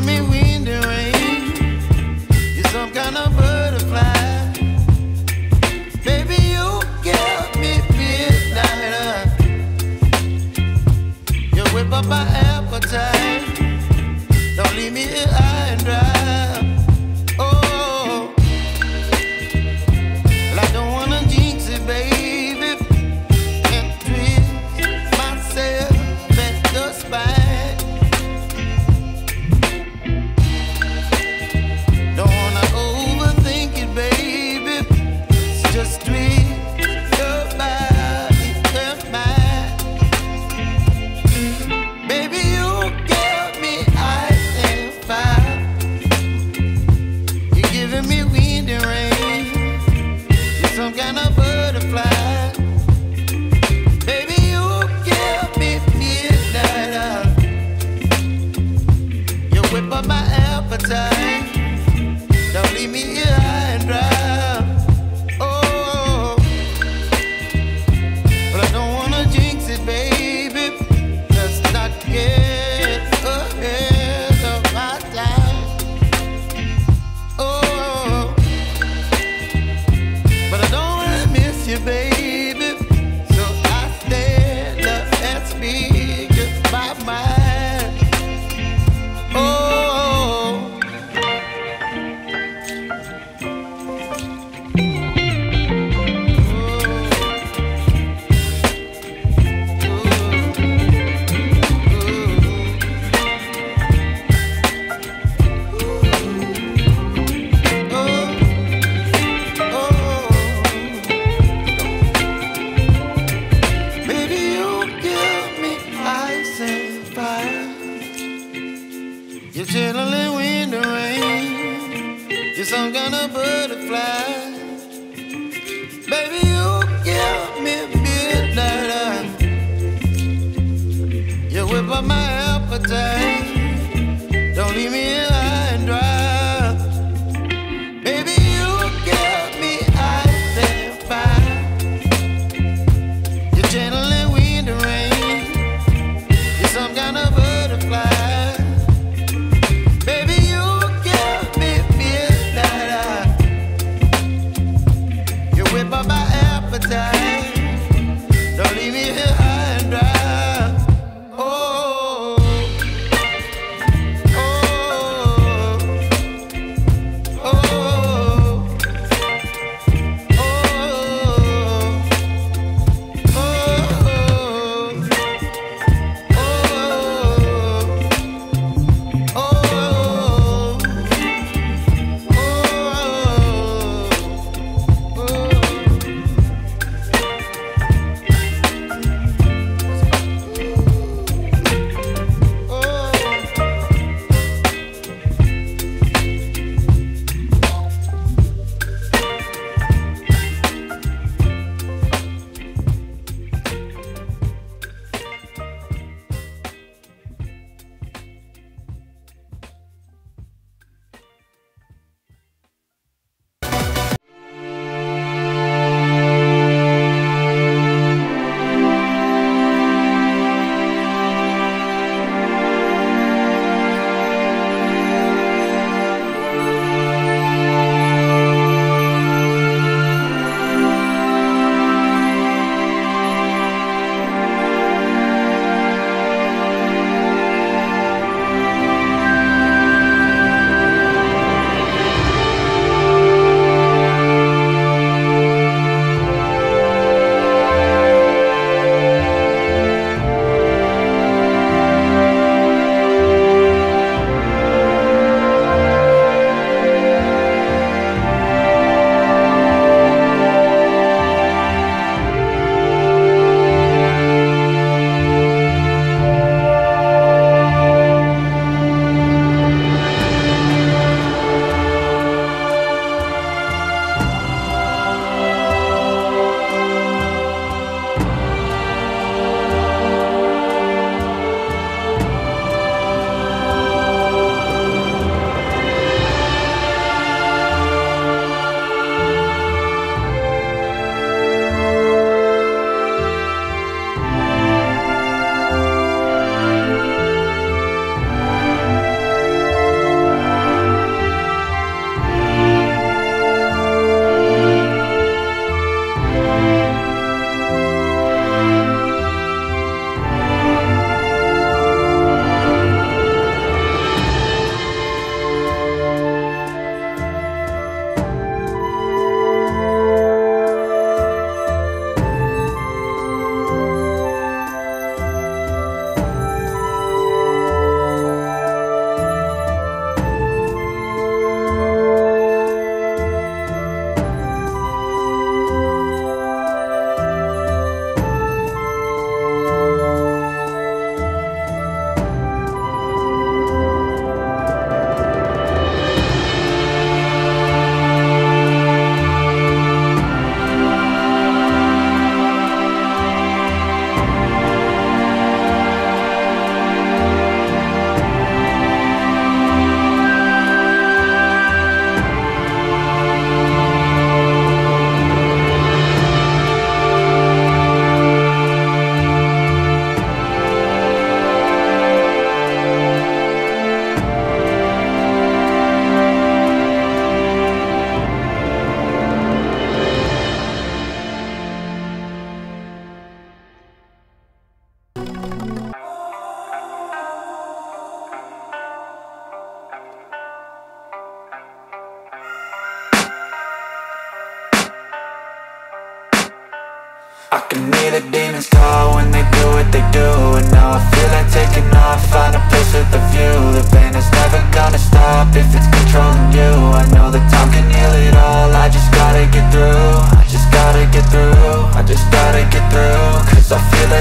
me inside You're chilling when the rain. You're some kind of butterfly. Baby, you give me midnight. You whip up my appetite. Don't leave me high and dry. You're gently wind rain. You're some kind of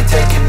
taking